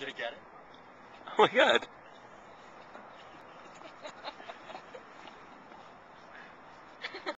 Did it get it? Oh my god.